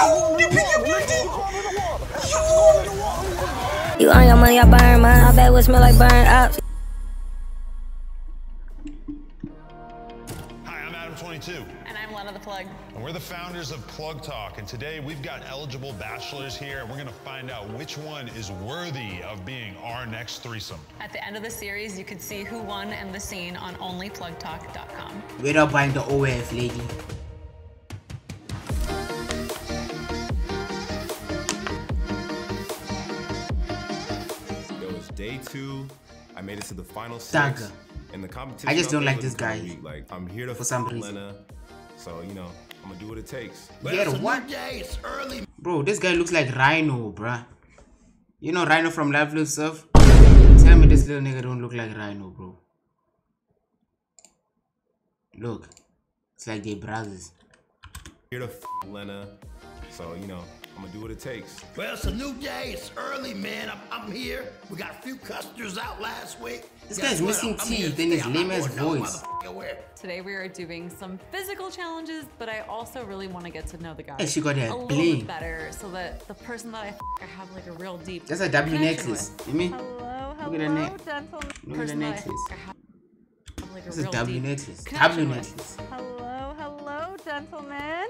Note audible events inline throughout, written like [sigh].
Yo, you pick your beauty. You earn your money, I burn mine. I bet would smell like burn up. Hi, I'm Adam22, And I'm Lena the Plug. and we're the founders of Plug Talk. And today we've got eligible bachelors here, and we're going to find out which one is worthy of being our next threesome. At the end of the series, you could see who won and the scene on onlyplugtalk.com. We're not buying the OF, lady. Day two. I made it to the final six. Dagger. And the competition. I just don't like this guy. kinda. Like I'm here to For some reason. Lena. So you know, I'm gonna do what it takes. Yeah, what? Bro, this guy looks like Rhino, bruh. You know Rhino from Live Live Surf? Tell me this little nigga don't look like Rhino, bro. Look. It's like they brothers. Here to f- Lena. So you know, I'm gonna do what it takes. Well, it's a new day. It's early, man. I'm, I'm here. We got a few customers out last week. This Guess guy's what? missing I'm here to teeth and his stay. I'm not lame-ass going no voice. motherfucking where. Today we are doing some physical challenges, but I also really want to get to know the guy Hey, she got that a little bling. bit better, so that the person that I, f- I have like a real deep. That's a W connection necklace. with. You mean? Hello, Look at the neck. gentlemen. Look at the Person that I necklace. f- I have like a This is real W deep necklace. connection W with. necklace. Hello, hello, gentlemen.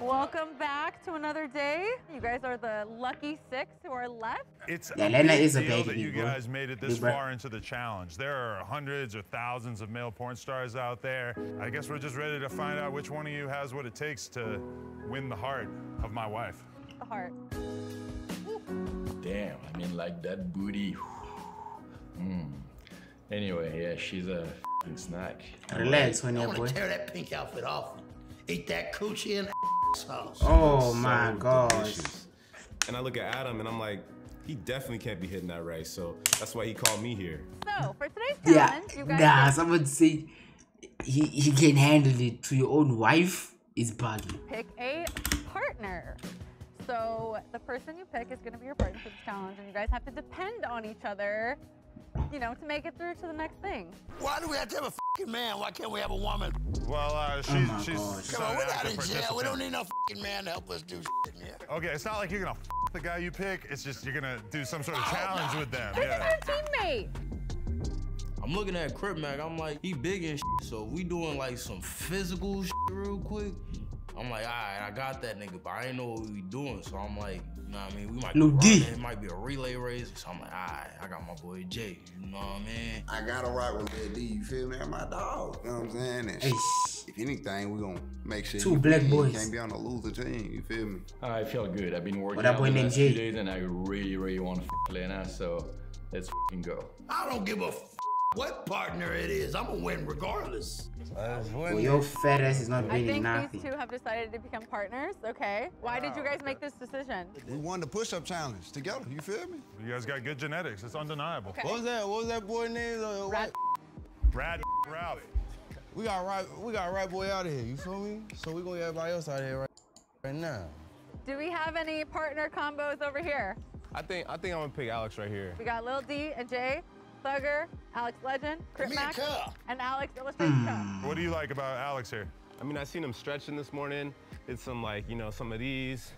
Welcome back to another day. You guys are the lucky six who are left. It's Yeah, a Lena is a baby, that you bro. guys made it this Big far into the challenge. There are hundreds or thousands of male porn stars out there. I guess we're just ready to find out which one of you has what it takes to win the heart of my wife. The heart. Damn, I mean, like that booty. [sighs] Mm. Anyway, yeah, she's a snack. Relax, I honey want to tear that pink outfit off. Eat that coochie and sauce. Oh So my gosh. delicious. And I look at Adam and I'm like, he definitely can't be hitting that right. So that's why he called me here. So for today's Yeah, challenge, you guys nah, get someone say he, he can handle it to your own wife is bugging. to pick a partner. So the person you pick is going to be your partner for this challenge, and you guys have to depend on each other, you know, to make it through to the next thing. Why do we have to have a fucking man? Why can't we have a woman? Well, uh, she's, Oh my she's gosh. Come on, we're not active in jail. We don't need no fucking man to help us do shit in here. Okay, it's not like you're gonna f- the guy you pick. It's just you're gonna do some sort of Oh, challenge God. with them. This Yeah. is our teammate. I'm looking at Crip Mac. I'm like, he big and shit, so we doing like some physical shit real quick. I'm like, all right, I got that nigga, but I ain't know what we doing. So I'm like, you know what I mean? We might be D. running, it might be a relay race. So I'm like, all right, I got my boy Jay. You know what I mean? I gotta rock with Lil D, you feel me? That's my dog. You know what I'm saying? And Hey, if anything, we gonna make sure Two black win. boys. You can't be on a loser team, you feel me? I feel good. I've been working What that out boy the named last few Jay? days, and I really, really want to f- Lena. So let's f***ing go. I don't give a f- what partner it is. I'm gonna win regardless. well, your fat ass is not I winning think nothing. these two have decided to become partners. Okay. Why did you guys make this decision? We won the push-up challenge together, you feel me? You guys got good genetics. It's undeniable. Okay. What was that? What was that boy name? Uh, Brad- Brad Ralph. We got right, we got right boy out of here. You feel me? So we gonna get everybody else out of here right, right now. Do we have any partner combos over here? I think I think I'm gonna pick Alex right here. We got Lil D and Jay, Thugger, Alex Legend, Crip Give me a Mac, cup. and Alex Illustration Cup. Hmm. What do you like about Alex here? I mean, I seen him stretching this morning. Did some like, you know, some of these,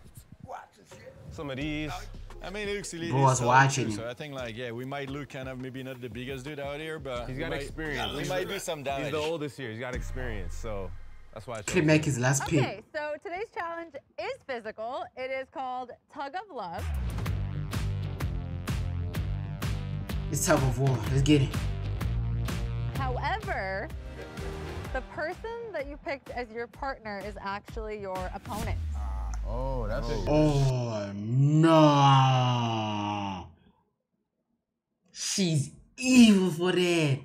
Watch this some of these. I mean, it looks really Bro was solid watching too. So I think like, yeah, we might look kind of maybe not the biggest dude out here, but He's we got might- experience. We He's might the- do some damage. He's the oldest here. He's got experience, so that's why I chose Crip Mac his last pick. Okay, so today's challenge is physical. It is called Tug of Love. It's tug of war. Let's get it. However, the person that you picked as your partner is actually your opponent. Oh, that's it. Oh no. She's evil for that.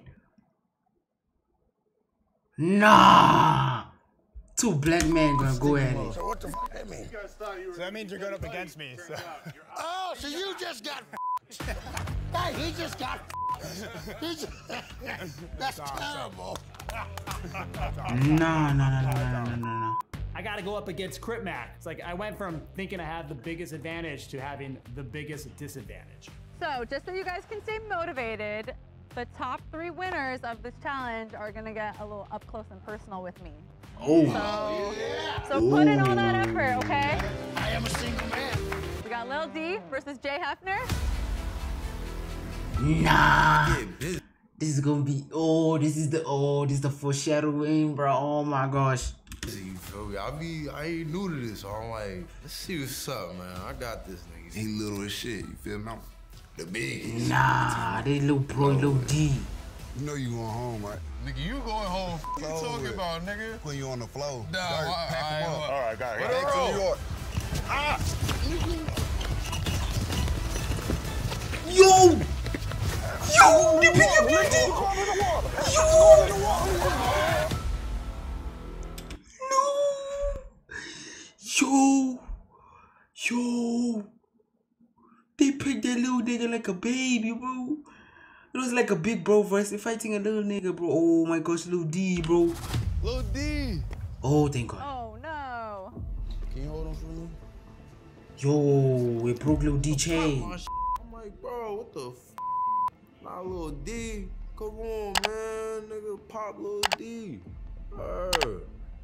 Nah. Two black men gonna go at it. So what the fuck that mean? So that means you're going up against me. So. Oh, so you just got Hey, he just got [laughs] he just, [laughs] That's terrible. No, no, no, no, no, no, no, no. I got to go up against Crip Mac. It's like I went from thinking I had the biggest advantage to having the biggest disadvantage. So, just so you guys can stay motivated, the top three winners of this challenge are gonna get a little up close and personal with me. Oh. So, so put in all that effort, okay? I am a single man. We got Lil D versus Jay Hefner. Nah. This is gonna be oh, this is the oh, this is the foreshadowing, bro. Oh my gosh. You feel me? I be I ain't new to this, so I'm like, let's see what's up, man. I got this nigga. He little as shit, you feel me? I'm the biggest. Nah, they little bro, little D. You know you going home, right? Nigga, you going home. What you talking with. about, nigga? Put you on the floor. Nah, Dirt, I- pack 'em I- up. all right, got it, Back to New York. Ah! Yo! Yo! They pick up building! Yo! Yo! Yo! They picked that little nigga like a baby, bro. It was like a big bro versus fighting a little nigga, bro. Oh my gosh, little D, bro. Lil D. Oh, thank God. Oh no. Can you hold on for me? Yo, we broke little D chain. I'm like, bro, what the Nah, little D. Come on, man. Nigga, pop little D. Her.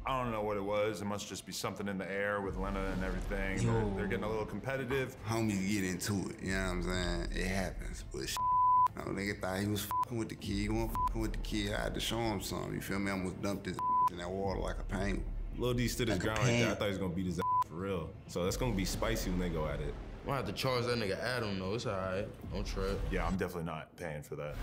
I don't know what it was. It must just be something in the air with Lena and everything. Yo. They're, they're getting a little competitive. Homies get into it, you know what I'm saying? It happens, but shit. No nigga thought he was fucking with the kid. He wasn't fucking with the kid. I had to show him something. You feel me? I almost dumped his [laughs] in that water like a paint. Lil D stood his Like ground right there. I thought he was gonna beat his [laughs] for real. So that's gonna be spicy when they go at it. I'm gonna have to charge that nigga Adam though. It's alright. Don't trip. Yeah, I'm definitely not paying for that.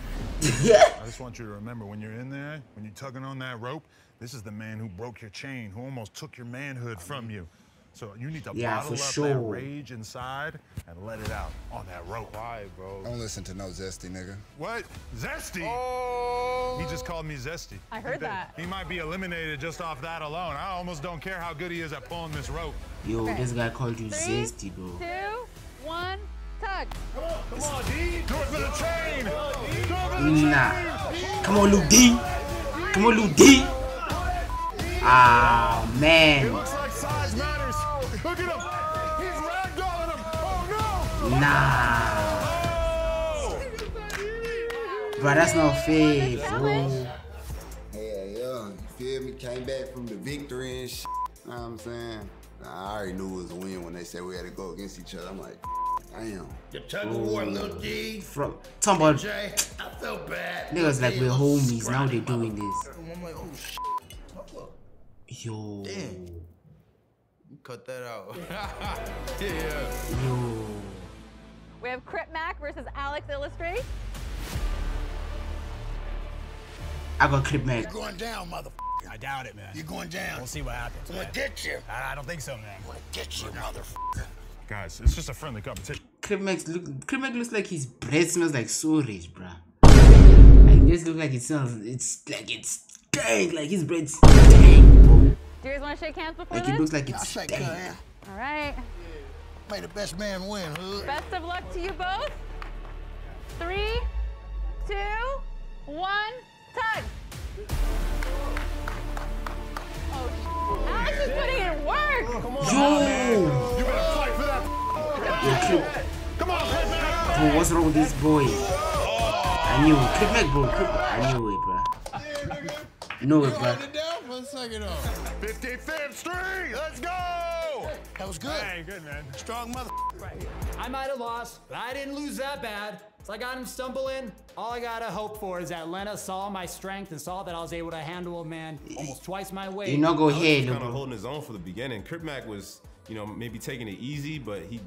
[laughs] I just want you to remember when you're in there, when you're tugging on that rope, this is the man who broke your chain, who almost took your manhood from you. So you need to Yeah, bottle for up sure. that rage inside and let it out on that rope. Why, bro? Don't listen to no zesty nigga. What? Zesty? Oh. He just called me Zesty. I heard that. He might be eliminated just off that alone. I almost don't care how good he is at pulling this rope. Yo, Okay. this guy called you Three, zesty, bro. Two, one, tug. Come on, D. Do it for the chain. Do it for the Nah. Come on, Luke D. Come on, Luke D. Ah, It man. looks like size matters. Look at him. He's ragdolling him. Oh, no. Nah. Bro, that's not fair, bro. Hell yeah, you feel me? Came back from the victory and shit. Know what I'm saying? Nah, I already knew it was a win when they said we had to go against each other. I'm like, damn. The tug of war, Lil D. From talking about Jay, I felt bad. niggas like Lil we're homies. Now they scrawny, doing this. I'm like, oh shit. Yo. Damn. Cut that out. yeah. [laughs] Yo. We have Crip Mac versus Alex Illustrate. I got Crip Mac. You're going down, motherfucker. I doubt it, man. You're going down. We'll see what happens. I'm gonna get you. I, I don't think so, man. I'm gonna get you, motherfucker. Guys, it's just a friendly competition. Climax look Climax looks like his breath smells like sewage, bruh. Like it just look like it smells it's like it's stank, like his breath stank, bro. Do you guys want to shake hands before Like this? it looks like I'll it's shake stank. your hand. All right. May the best man win, hood. Best of luck to you both. Three, two, one, tug. Oh, sh- Alex is putting in work. Oh, come on, Yo! You better fight for that. Yo, clip Come on, Clip bro, what's wrong with this boy? I knew it. Clip Mac, bro. Clip I knew it, bruh. Know it, bruh. down for a second, though. 55th Street. Let's go. That was good. Hey, good man. Strong mother. I might have lost, but I didn't lose that bad. So I got him stumbling. All I gotta hope for is that Lena saw my strength and saw that I was able to handle a man almost twice my weight. You know, go Alex was ahead, kind of holding his own for the beginning. Crip Mac was, you know, maybe taking it easy, but he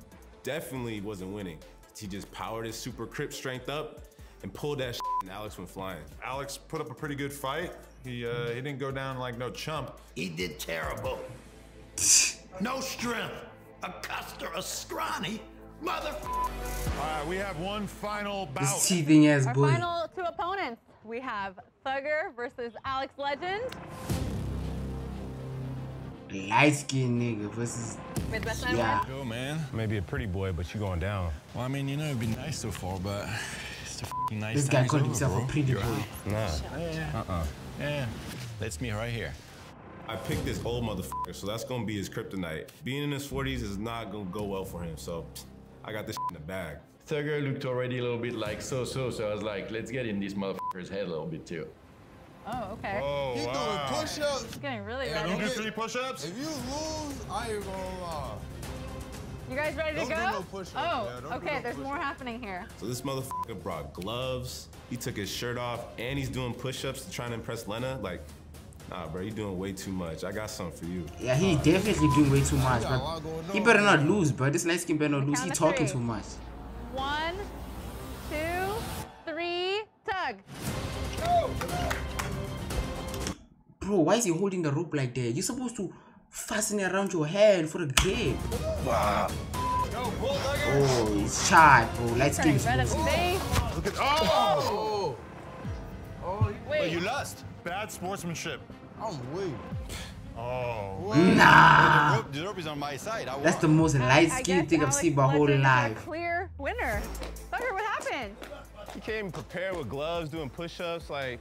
definitely wasn't winning. He just powered his super Crip strength up and pulled that shit, and Alex went flying. Alex put up a pretty good fight. He uh, he didn't go down like no chump. He did terrible. [laughs] no strength. A custer, a scrawny motherfucker. All right, we have one final bout. This teething ass Our boy. final two opponents. We have Thugger versus Alex Legend. Light skinned nigga versus With best Yeah. win. Yo, man. Maybe a pretty boy, but you going down. Well, I mean, you know, it'd be nice so far, but it's the f***ing nice This guy called over, himself a pretty You're boy. out. Nah. Yeah. Uh-uh. Yeah. Let's meet right here. I picked this old motherfucker, so that's gonna be his kryptonite. Being in his 40s is not gonna go well for him, so I got this in the bag. Thugger looked already a little bit like so-so, so I was like, let's get in this motherfucker's head a little bit too. Oh, okay. Oh, He wow. doing push-ups. It's getting really You ready. do three push-ups? If you lose, I ain't gonna lie. You guys ready Don't to do go? no push-ups, oh, man. Don't do okay. no There's more happening here. So this motherfucker brought gloves. He took his shirt off and he's doing push-ups to try to impress Lena. Like, nah, bro, you doing way too much. I got something for you. Yeah, he definitely doing way too much, but he better not lose, bro. This light skin better not lose. He talking three. too much. One, two, three, tug. Bro, why is he holding the rope like that? You're supposed to fasten it around your hand for the grip. Wow. Oh, it's charged, bro. Light skin Turning is red at the losing. Look at oh! Oh, you lost. Bad sportsmanship. I'm weak. Oh. Nah. The rope, the rope is on my side. I That's the most light skinned skin thing I've Alex seen my whole Legend a life. Clear winner. Thugger, what happened? You came prepared with gloves, doing push-ups, like.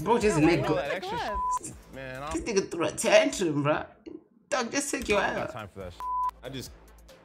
Bro, just Yeah, why let go. with that the extra gloves? Man, This I'm nigga threw a tantrum, bro. Dog, just take your I ass. time for that. Shit. I just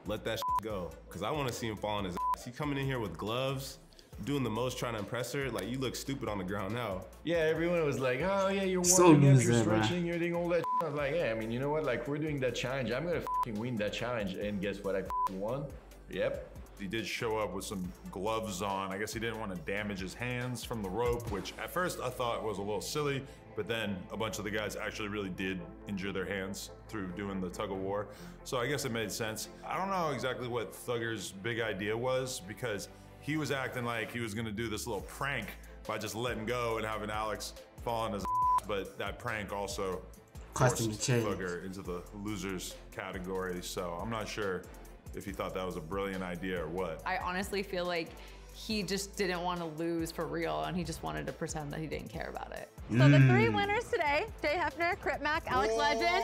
let that go because I want to see him fall on his ass. He coming in here with gloves, doing the most, trying to impress her. Like you look stupid on the ground now. Yeah, everyone was like, oh yeah, you're So warming up, loser, you're bruh. stretching, you're doing all that. I was like, yeah, I mean, you know what? Like we're doing that challenge. I'm gonna fucking win that challenge, and guess what? I won. Yep. He did show up with some gloves on. I guess he didn't want to damage his hands from the rope, which at first I thought was a little silly, but then a bunch of the guys actually really did injure their hands through doing the tug of war. So I guess it made sense. I don't know exactly what Thugger's big idea was because he was acting like he was going to do this little prank by just letting go and having Alex fall on his ass, but that prank also Cost him forced the change. Thugger into the losers category. So I'm not sure if he thought that was a brilliant idea or what. I honestly feel like he just didn't want to lose for real and he just wanted to pretend that he didn't care about it. So the three Mm. winners today, Jay Hefner, Crip Mac, Alex Legend,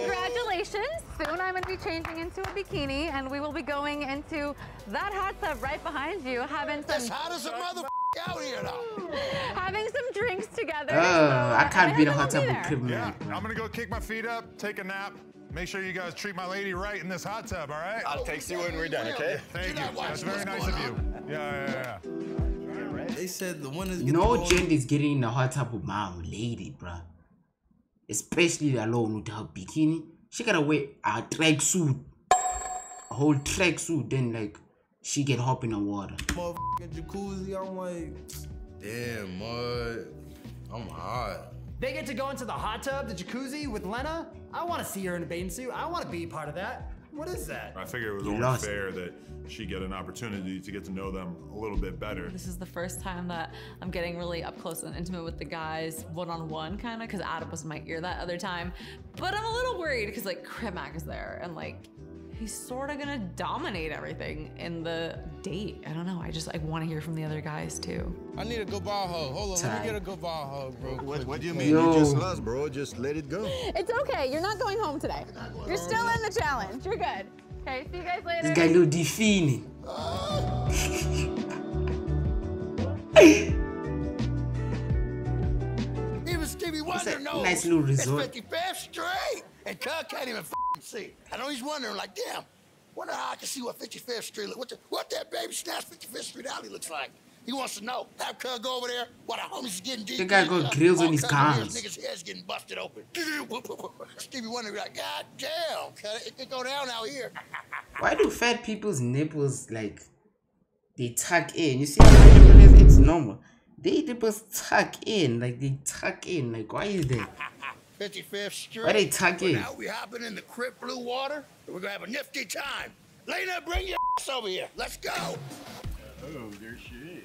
congratulations. Soon I'm gonna be changing into a bikini and we will be going into that hot tub right behind you, having some It's hot as a mother out here now. [laughs] having some drinks together. Oh, so, I can't uh, be the hot tub with there. Crib Yeah, I'm gonna go kick my feet up, take a nap. Make sure you guys treat my lady right in this hot tub, all right? I'll text you when we're done, okay? Thank you. You're That's very nice of you. Yeah, yeah, yeah. They said the winners get No to go gent is getting in the hot tub with my lady, bruh. Especially alone with her bikini. She gotta wear a track suit. A whole track suit, then like she get hop in the water. motherfucking jacuzzi. I'm like, damn, mud. I'm hot. They get to go into the hot tub, the jacuzzi with Lena. I want to see her in a bathing suit. I want to be part of that. What is that? I figure it was You only lost. fair that she get an opportunity to get to know them a little bit better. This is the first time that I'm getting really up close and intimate with the guys one on one, kind of, because Adam was in my ear that other time. But I'm a little worried because, like, Crip Mac is there and, like, he's sort of gonna dominate everything in the date. I don't know. I just, I want to hear from the other guys too. I need a goodbye hug. Hold on, let me get a goodbye hug, bro. What, what do you quick. mean? You just lost, bro. Just let it go. It's okay. You're not going home today. You're still in the challenge. You're good. Okay, see you guys later. This guy look defeating. Even Stevie Wonder knows nice little resort. it's 55th Street, and Cub can't even f***ing see. I know he's wondering, like, damn, wonder how I can see what 55th Street look. What, the, what that baby snatch 55th Street alley looks like. He wants to know. Have Cub go over there while the homies is getting deep. The guy got grills on his guns. Niggas' heads getting busted open. Stevie Wonder be like, God damn, Cub, it can go down out here. [laughs] Why do fat people's nipples like they tuck in? You see how my nipple is? It's normal. They nipples tuck in, like they tuck in. Like why is that? [laughs] 55th Street. Why they tuck But? Now we hopping in the Crip Blue Water. We're gonna have a nifty time. Lena, bring your ass over here. Let's go. Oh, there she is.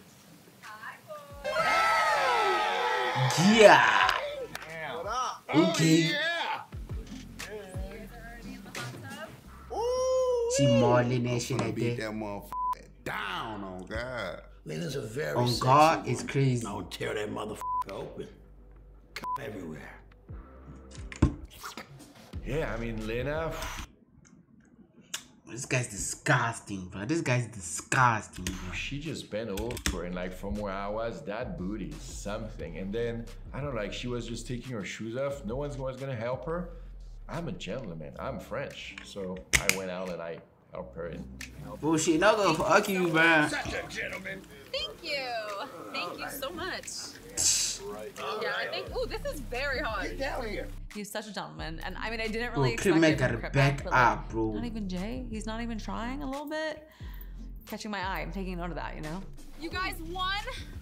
Yeah. Oh, Okay. yeah. She mauling that shit Gonna like beat that. that motherfucker down on God. Lena's a very On God woman. is crazy. Now tear that motherfucker open. Come Everywhere. Yeah, I mean, Lena. [sighs] This guy's disgusting, bro. This guy's disgusting, bro. She just bent over and like from where I was, that booty is something. And then I don't know, like she was just taking her shoes off. No one's was gonna help her. I'm a gentleman. I'm French, so I went out and I helped her. And Bullshit, not gonna fuck you, man. Such a gentleman. Thank you. Thank you so much. [laughs] right Yeah, I think. Ooh, this is very hot. Get down here. He's such a gentleman, and I mean, I didn't really Crip expect Mac it got from it Crip back Mac, but, like, up, bro. Not even Jay. He's not even trying a little bit. Catching my eye. I'm taking note of that. You know. You guys won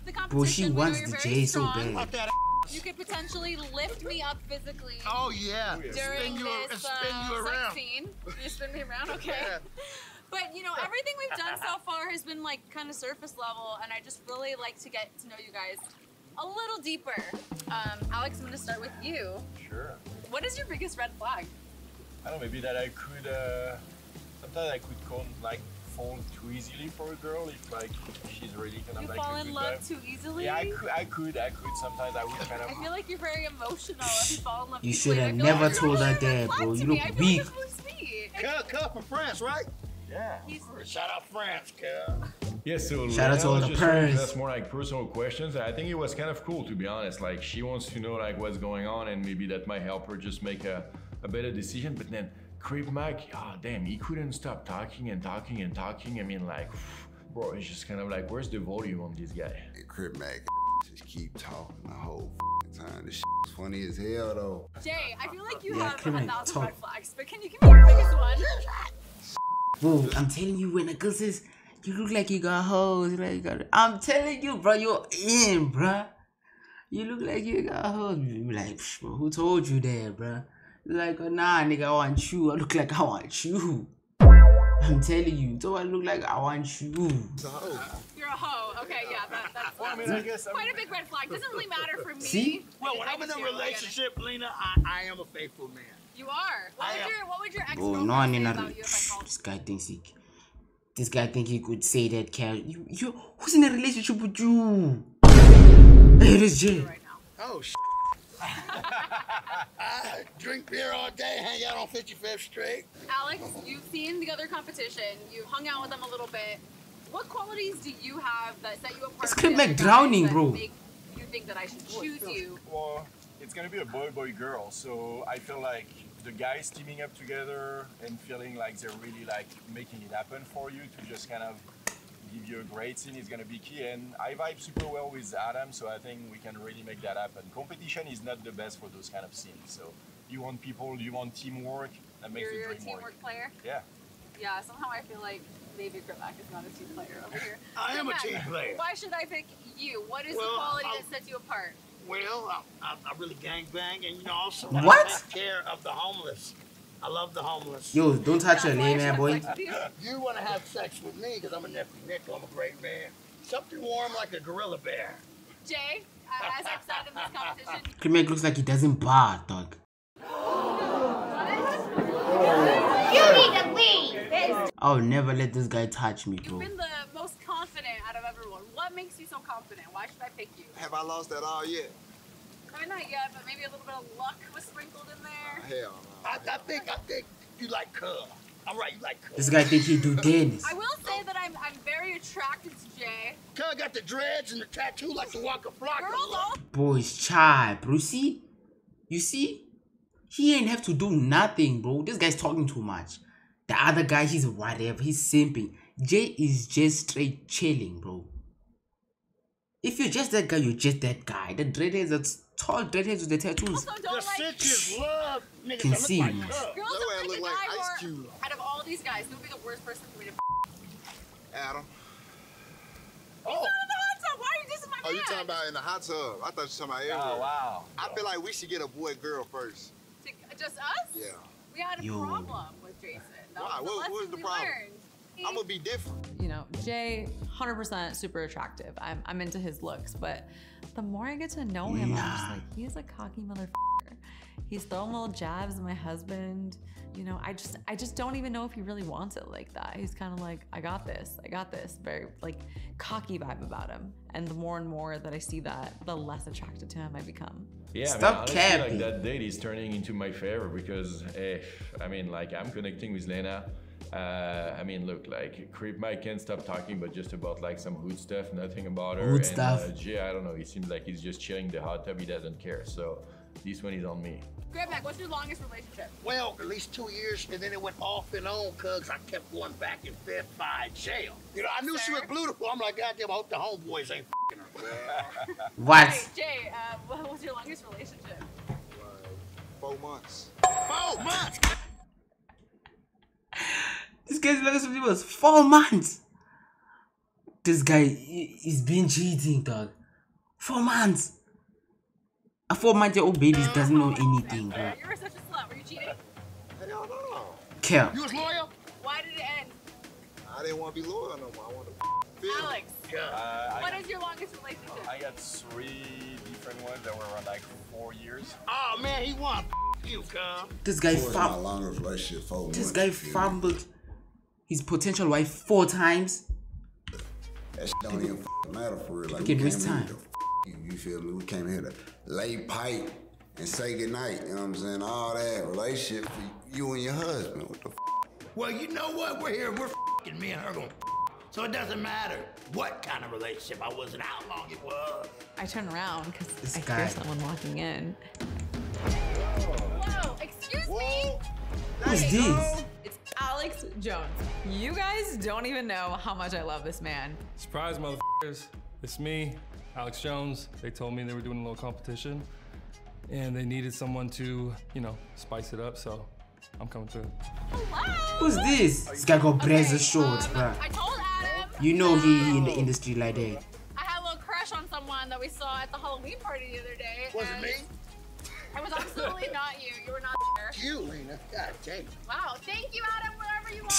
the competition. Bro, she wants you're the very J so strong. bad. You could potentially lift me up physically. Oh, yeah. During Spin you, this spin uh, you sex around. scene. You spin me around, [laughs] okay? Yeah. But you know, everything we've done so far has been like kind of surface level, and I just really like to get to know you guys a little deeper. Um, Alex, I'm gonna start with you. Sure. What is your biggest red flag? I don't know, maybe that I could, uh, sometimes I could come, like, fall too easily for a girl if, like, she's really kind of You like fall a in good love vibe. too easily? Yeah, I could, I could, I could. Sometimes I would kind of. I feel like you're very emotional if you fall in love You should have feel like never told her that, flag bro. You me. look I feel like weak. it's really sweet. Cuz, cuz from France, right? Yeah. Shout out France, cuz. Yeah, so Shout out to all was the just trying to purrs. ask more like personal questions. I think it was kind of cool to be honest. Like she wants to know like what's going on and maybe that might help her just make a, a better decision. But then Creep Mac, ah damn, he couldn't stop talking and talking and talking. I mean like [sighs] bro, it's just kind of like where's the volume on this guy? Crip Mac [laughs] just keep talking the whole time. This is funny as hell though. Jay, I feel like you Yeah, have come a on, thousand talk. red flags, but can you give me your biggest one? Bro, I'm telling you, when a girl says, you look like you got hoes, like you got, I'm telling you, bro, you're in, bro. You look like you got hoes. You be like, "Psh, bro, who told you that, bro? Like, oh, nah, nigga, I want you. I look like I want you. I'm telling you, do I look like I want you? You're a hoe. Okay, yeah, that, that's, Well, I mean, I guess I'm- quite a big red flag. Doesn't really matter for me. See? Well, when I I'm in a too, I get it. relationship, Lena, I, I am a faithful man. You are. What I would am. your What would your ex Bro, girlfriend no one say about you if I called? This guy thinks he. This guy think he could say that cat. You, you, who's in a relationship with you? Hey, this Jay. Oh, sh- I [laughs] drink beer all day, hang out on 55th Street. Alex, you've seen the other competition. You've hung out with them a little bit. What qualities do you have that set you apart? This from kid the make drowning, bro. make You think that I should choose you? Well, it's gonna be a boy boy girl, so I feel like the guys teaming up together and feeling like they're really like making it happen for you to just kind of give you a great scene is gonna be key. And I vibe super well with Adam, so I think we can really make that happen. Competition is not the best for those kind of scenes, so you want people, you want teamwork that makes You're, the you're a dream teamwork work. player. Yeah. Yeah, somehow I feel like maybe Crip Mac is not a team player over here. I am a team player. Why should I pick you? What is Well, the quality I'll- that sets you apart? Well, I, I, I really gang bang, and you know, also What? I take care of the homeless. I love the homeless. Yo, don't touch your name, man, boy. [laughs] You want to have sex with me because I'm a nephew nickel. I'm a great man. Something warm like a gorilla bear. Jay, uh, as I've said in this competition, Crip Mac looks like he doesn't bar, dog. you need to leave. I'll never let this guy touch me, bro. You've been the most confident out of everyone. What makes you so confident? Why should I pick you? Have I lost that all yet? I mean, not yet, but maybe a little bit of luck was sprinkled in there. Oh, hell I, I think I think you like cub. I'm right, you like cub. This guy think he do [laughs] Dennis. I will say that I'm I'm very attracted to Jay. Cub got the dreads and the tattoo like the Waka Flocka. Girls all Boy's child, Brucey. You see? He ain't have to do nothing, bro. This guy's talking too much. The other guy, he's whatever. He's simping. Jay is just straight chilling, bro. If you're just that guy, you're just that guy. The dreadheads, the tall dreadheads with the tattoos. also don't The like love niggas Can that see like him. girls That don't way I like look a like Ice Cube. out of all these guys, who would be the worst person for me to Adam. Oh, in the hot tub. Why are you dissing my Oh, you talking about in the hot tub? I thought you were talking about oh, everywhere. Oh wow. I feel like we should get a boy girl first. To- Just us? Yeah. We had a Yo. problem with Jason. That Why? was the What- what was the we problem? learned. I'm gonna be different. you know, Jay, 100% super attractive. I'm, I'm into his looks, but the more I get to know him, I'm just like, he's a cocky motherfucker. He's throwing little jabs at my husband. You know, I just, I just don't even know if he really wants it like that. He's kind of like, I got this, I got this. Very like cocky vibe about him. And the more and more that I see that, the less attracted to him I become. Yeah, Stop I mean, honestly, capping. like that date is turning into my favor because, eh, I mean, like I'm connecting with Lena. Uh, I mean, look, like Creep Mike can't stop talking, but just about like some hood stuff, nothing about her. Hood and, stuff. Uh, Jay, I don't know. He seems like he's just chilling the hot tub. He doesn't care. So this one is on me. Grab back. What's your longest relationship? well, at least two years, and then it went off and on because I kept going back and fed by jail. You know, I knew she was Sir? beautiful. I'm like, goddamn, I hope the homeboys ain't fing her. [laughs] What? Hey, Jay, uh, [laughs] what was your longest relationship? Four months. Four months. This guy's longest relationship was four months. This guy he- he's been cheating, dog. Four months. A four month year old baby doesn't know anything, bro. You were such a slut. Were you cheating? Hell no. Care. You was loyal? Why did it end? I didn't want to be loyal no more. I want to feel. Alex, Uh, I what got- is your longest relationship? I got three different ones that were around like four years. Oh man, he won. You come. This guy Four is my fum- longest relationship. This guy you feel me? fumbled his potential wife four times. That shit don't even f- matter for real. Like, we came here time. to f- you, you feel me? We came here to lay pipe and say goodnight. You know what I'm saying? All that relationship for you and your husband. What the f- Well, you know what? We're here. We're fing me and her going. So it doesn't matter what kind of relationship I was and how long it was. I turn around because I guy. hear someone walking in. Whoa, excuse me. Who's this? It's Alex Jones. You guys don't even know how much I love this man. Surprise, motherfuckers. It's me, Alex Jones. They told me they were doing a little competition and they needed someone to, you know, spice it up, so I'm coming through. Who's this? This guy got brazen um, shorts, bro. I told Adam You know he in the industry like that. I had a little crush on someone that we saw at the Halloween party the other day. Was it me? It was absolutely [laughs] not you. You were not there. You, Lena. God dang. Wow. Thank you, Adam, wherever you are.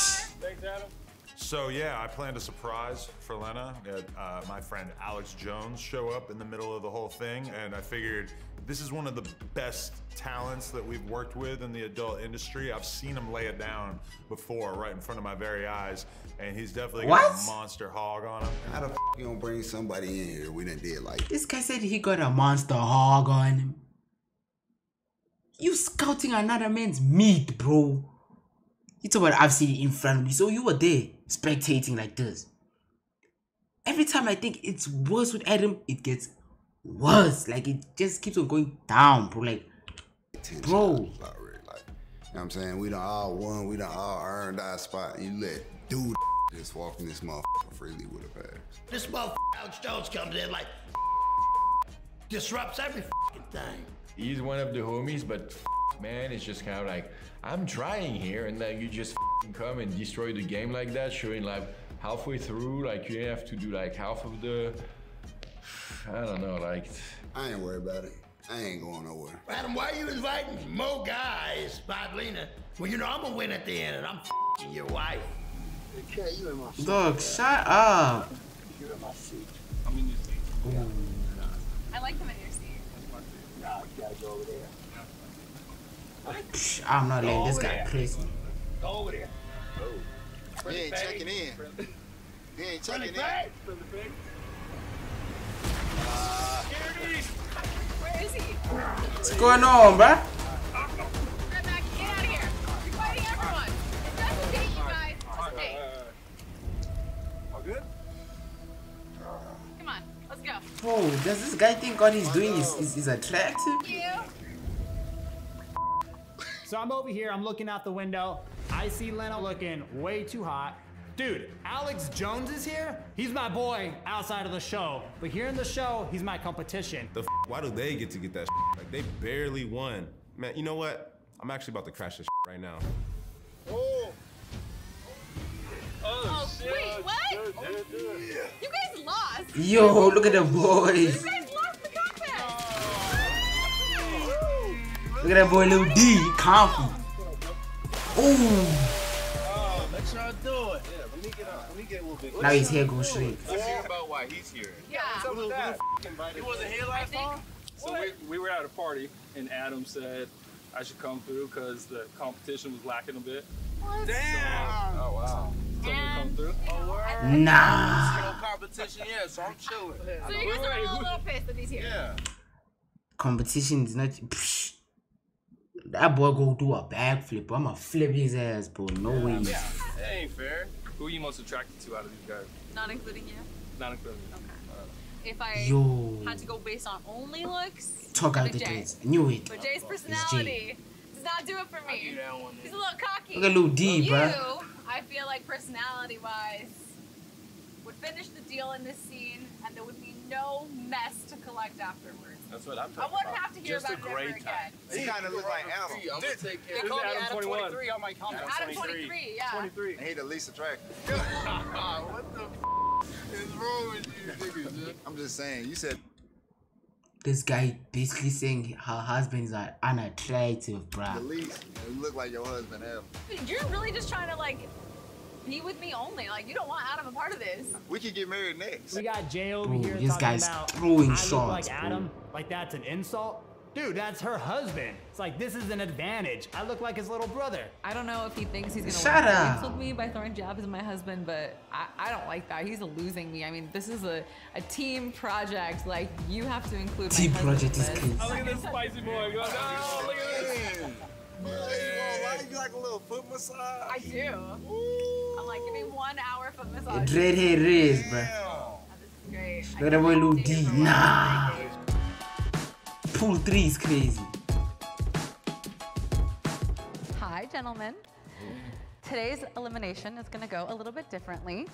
Thanks, Adam. So yeah, I planned a surprise for Lena. We had uh, my friend Alex Jones show up in the middle of the whole thing, and I figured this is one of the best talents that we've worked with in the adult industry. I've seen him lay it down before, right in front of my very eyes, and he's definitely got What? a monster hog on him. How the f- you gonna bring somebody in here we done did like This guy said he got a monster hog on him. You scouting another man's meat, bro. You talk about I've seen it in front of me, so you were there spectating like this. Every time I think it's worse with Adam, it gets worse. Like it just keeps on going down, bro. Like, bro. times already. Like, you know what I'm saying? We done all won, we done all earned our spot. You let dude [laughs] just walk in this motherfucker freely with a bag. This motherfucker Alex Jones comes in like [laughs] disrupts every [laughs] fucking thing. He's one of the homies, but [laughs] man, it's just kind of like I'm trying here, and then you just [laughs] come and destroy the game like that, showing like halfway through, like you have to do like half of the. [sighs] I don't know, like. I ain't worried about it. I ain't going nowhere. Adam, why are you inviting more guys by Lena? Well, you know I'm gonna win at the end, and I'm fing [laughs] your wife. Okay, you in my seat. Dog, shut up. You're in my seat. I'm in your seat. I like them in your seat. Nah, you gotta go over there. Psh, I'm not letting this guy crazy. Go over there. He ain't checking in. He ain't checking in. Where is he? What's going on, bruh? Let's go. Bro, does this guy think what he's doing is, is, is attractive? You. So I'm over here, I'm looking out the window. I see Lena looking way too hot. Dude, Alex Jones is here. He's my boy outside of the show. But here in the show, he's my competition. The f- why do they get to get that? Like they barely won. Man, you know what? I'm actually about to crash this right now. Oh, Oh, oh wait, what? You guys lost. Yo, look at the boys. the. Look at that boy, Lil D. He comfy. Ooh. Let y'all do it. Yeah, let me get up. Let me get a little bit. Now his hair goes straight. Let's hear about why he's here. Yeah. What's up with that? He wasn't here last time? So we, we were at a party, and Adam said I should come through because the competition was lacking a bit. Damn. Oh wow. So we come through. Oh, word? Nah. No competition yet, so I'm chilling. So you guys are all a little pissed that he's here. Yeah. Competition is not. Psh. That boy go do a backflip. I'ma flip his ass, bro. No way. Yeah, That ain't fair. Who are you most attracted to out of these guys? Not including you. Not including me. If I Yo. had to go based on only looks, Talk out the Jay. days. I knew it. But Jay's personality does not do it for me. He's a little cocky. Look at Lil D, you, bruh. I feel like personality wise, would finish the deal in this scene, and there would be no mess to collect afterwards. That's what I'm talking about. I wouldn't have to hear Just a about it great again. time. He kind of look like Adam. I'm gonna take care They of call me Adam Adam 21. 23 on my comment. Adam 23, yeah. 23. And he the least attractive. [laughs] [laughs] what the f- is wrong with you niggas. I'm just saying. You said This guy basically saying her husbands are unattractive, the bruh. least. You look like your husband Adam. You're really just trying to like be with me only. Like you don't want Adam a part of this. We could get married next. We got Jay over Bro, here this talking guy's about throwing I shots, look like bro. Adam. Like that's an insult. Dude, that's her husband. It's like this is an advantage. I look like his little brother. I don't know if he thinks he's gonna Shut win up. with me by throwing jabs at my husband, but I, I don't like that. He's losing me. I mean, this is a, a team project. Like you have to include Team my project in is this. crazy. Oh, look at this spicy boy. Go, oh, no, look at this. Why you like a little foot massage? I do. I'm like, give me one hour foot massage. Dread hair race, bruh. Oh, this is great. Look at that boy Lil D. Nah. Pool 3 is crazy. Hi, gentlemen. Today's elimination is going to go a little bit differently.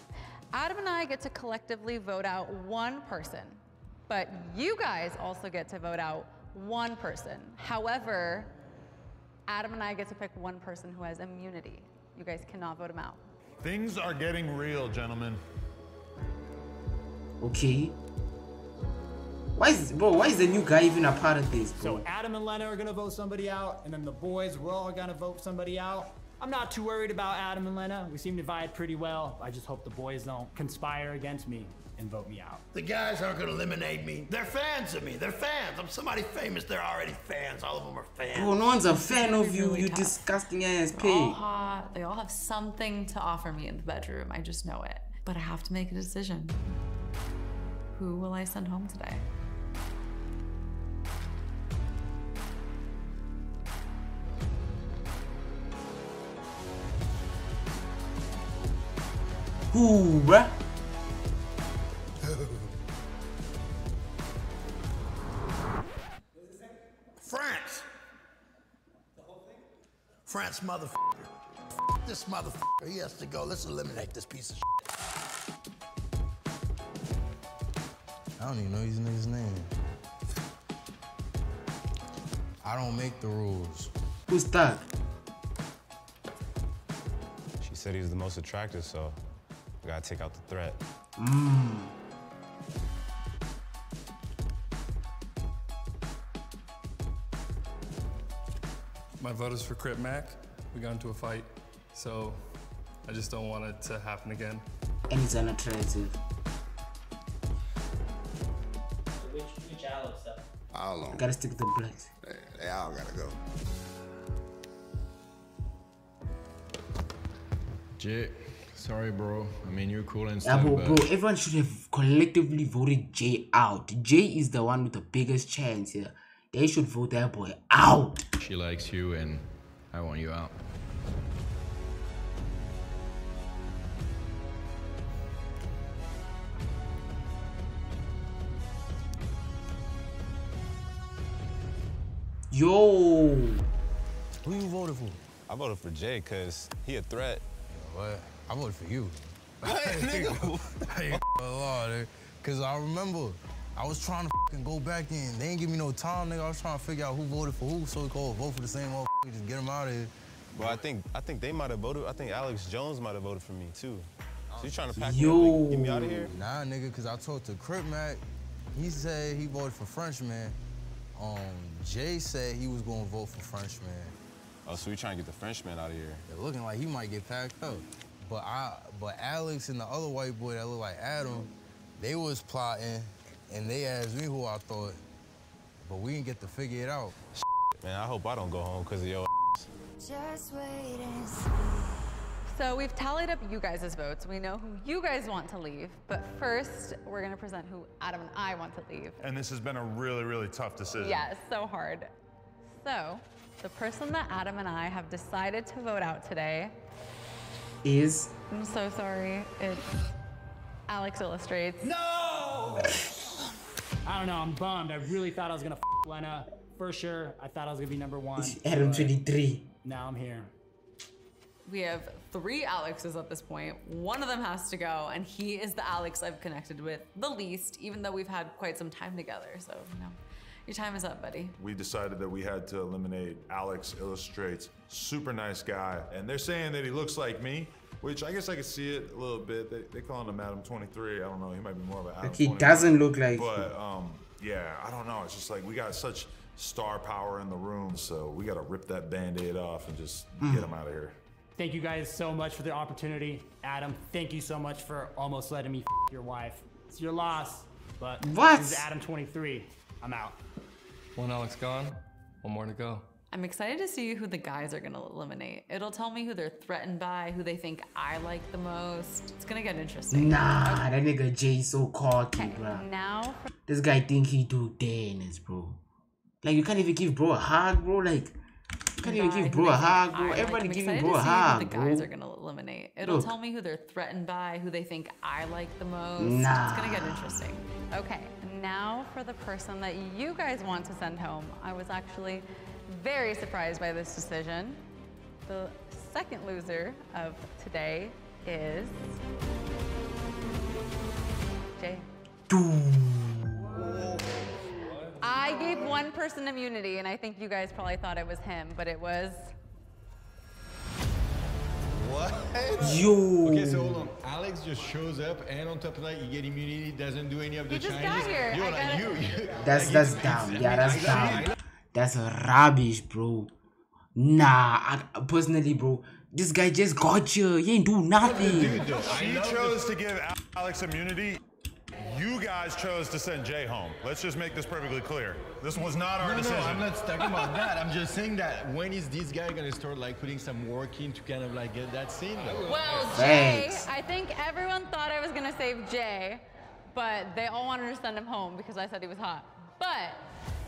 Adam and I get to collectively vote out one person, but you guys also get to vote out one person. However, Adam and I get to pick one person who has immunity. You guys cannot vote him out. Things are getting real, gentlemen. Okay. Why is bro? Why is the new guy even a part of this, So? Adam and Lena are gonna vote somebody out, and then the boys, we're all gonna vote somebody out. I'm not too worried about Adam and Lena. We seem to vibe pretty well. I just hope the boys don't conspire against me and vote me out. The guys aren't gonna eliminate me. They're fans of me. They're fans. I'm somebody famous. They're already fans. All of them are fans. Bro, no one's a fan gonna of you. really You tough. disgusting ass They're all pig. hot. They all have something to offer me in the bedroom. I just know it. But I have to make a decision. Who will I send home today? Who, bruh? France. France, motherfucker. F- This motherfucker. He has to go. Let's eliminate this piece of shit. I don't even know these niggas' name. I don't make the rules. Who's that? She said he was the most attractive, so I gotta take out the threat. Mmm. My vote is for Crip Mac. We got into a fight, so I just don't want it to happen again. And he's unattractive. Which, which Alex stuff? All of I them. gotta stick with the blacks. They, they all gotta go. Jay, sorry, bro. I mean, you're cool and Yeah, stuff, bro, but bro, everyone should have collectively voted Jay out. Jay is the one with the biggest chance here. They should vote that boy out. she likes you, and I want you out. Yo. Who you voted for? I voted for Jay because he a threat. What? I voted for you. [laughs] What, nigga? I ain't a lot. Cause I remember I was trying to fucking go back in. They ain't give me no time, nigga. I was trying to figure out who voted for who, so we could vote for the same motherfucker. Just get them out of here. Well, I think I think they might have voted. I think Alex Jones might have voted for me too. So you trying to pack me up and get me out of here? Nah, nigga, cause I talked to Crip Mac. He said he voted for Frenchman. Um, Jay said he was gonna vote for Frenchman. Oh, so we trying to get the Frenchman out of here? It looking like he might get packed up. But I, but Alex and the other white boy that look like Adam, they was plotting, and they asked me who I thought, but we didn't get to figure it out. Man, I hope I don't go home because of your. Just wait and see. So we've tallied up you guys' votes. We know who you guys want to leave. But first, we're going to present who Adam and I want to leave. And this has been a really, really tough decision. Yeah, it's so hard. So, the person that Adam and I have decided to vote out today, Is I'm so sorry, it's Alex Illustrates. No! I don't know. I'm bummed. I really thought I was gonna f- Lena. For sure, I thought I was gonna be number one. Adam but 23. Now I'm here. We have three Alexes at this point. One of them has to go, and he is the Alex I've connected with the least, even though we've had quite some time together. So, you know, your time is up, buddy. We decided that we had to eliminate Alex Illustrates. Super nice guy. And they're saying that he looks like me, which I guess I could see it a little bit. They, they call him Adam 23. I don't know. He might be more of an Adam Like he doesn't look like But, um, yeah, I don't know. It's just like we got such star power in the room. So we got to rip that band aid off and just Mm. get him out of here. Thank you guys so much for the opportunity. Adam, thank you so much for almost letting me f- your wife. It's your loss, but What? This is Adam 23. I'm out. One Alex gone, one more to go. I'm excited to see who the guys are gonna eliminate. It'll tell me who they're threatened by, who they think I like the most. It's gonna get interesting. Nah, that nigga Jay so cocky, bro. Now, This guy think he do Dennis, bro. Like you can't even give bro a hug, bro. Like you can't even give bro a hug, bro. Everybody I'm giving bro a hug, the guys bro. are gonna eliminate. It'll Look. tell me who they're threatened by, who they think I like the most. Nah. It's gonna get interesting. Okay, now for the person that you guys want to send home. I was actually very surprised by this decision. The second loser of today is Jay. Gave one person immunity, and I think you guys probably thought it was him, but it was What? Yo. Okay, so hold on. Alex just shows up, and on top of that, you get immunity. Doesn't do any of the He just Chinese. got here. Yo, like gotta- you, [laughs] you. That's that's it's- dumb. Yeah, that's mean, dumb. That's rubbish, bro. Nah, I, personally, bro, this guy just got you. He ain't do nothing. She chose to give Alex immunity. You guys chose to send Jay home. Let's just make this perfectly clear. This was not our no, decision. No, I'm not talking about [laughs] that. I'm just saying that when is this guy gonna start like putting some work in to kind of like get that scene? Though? Well, Jay, I think everyone thought I was gonna save Jay, but they all wanted to send him home because I said he was hot. But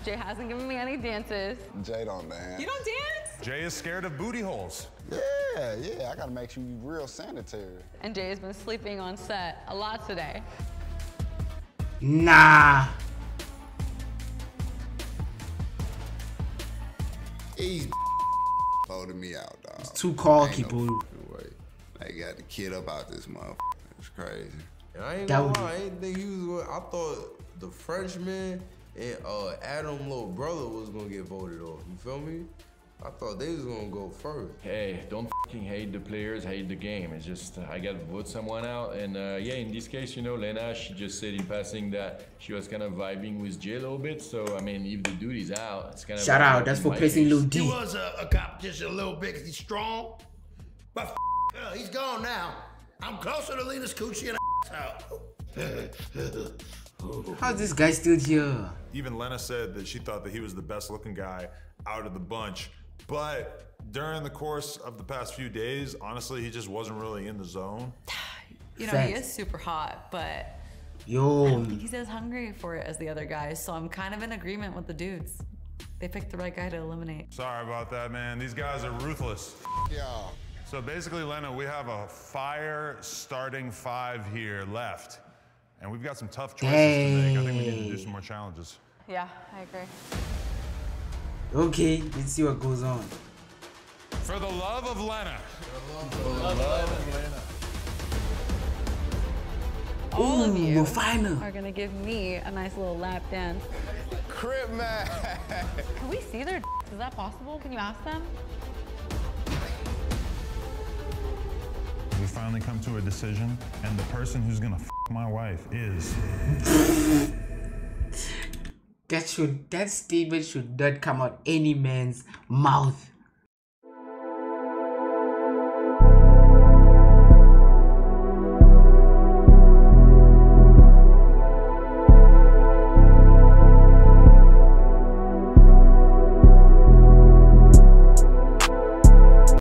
Jay hasn't given me any dances. Jay don't dance. You don't dance? Jay is scared of booty holes. Yeah, yeah. I gotta make sure you real sanitary. And Jay has been sleeping on set a lot today. Nah. He's [laughs] voted me out, dog. too cocky, Ain't no bro. fucking way. They got the kid up out this motherfucker. It's crazy. I ain't That gonna lie, I ain't think he was going I thought the Frenchman and uh, Adam little brother was gonna get voted off. You feel me? I thought they was gonna go first. Hey, don't fucking hate the players, hate the game. It's just I gotta vote someone out, and uh, yeah, in this case, you know, Lena, she just said in passing that she was kind of vibing with Jay a little bit. So I mean, if the dude is out, it's kind of Shout out. That's for placing Lil He was a, a competition a little bit. Cause he's strong, but f- uh, he's gone now. I'm closer to Lena's coochie and [laughs] out. [laughs] How's this guy still here? Even Lena said that she thought that he was the best looking guy out of the bunch. But during the course of the past few days, honestly, he just wasn't really in the zone. [sighs] You know, he is super hot, but I Yo, don't think he's as hungry for it as the other guys. So I'm kind of in agreement with the dudes. They picked the right guy to eliminate. Sorry about that, man. These guys are ruthless. Yeah. So basically, Lena, we have a fire starting five here left. And we've got some tough choices to make. I think we need to do some more challenges. Yeah, I agree. Okay, let's see what goes on. For the love of Lena. All of Ooh, you Mufina. are gonna give me a nice little lap dance. Crip Mac. Can we see their? Is that possible? Can you ask them? We finally come to a decision, and the person who's gonna f my wife is. That should that statement should not come out any man's mouth.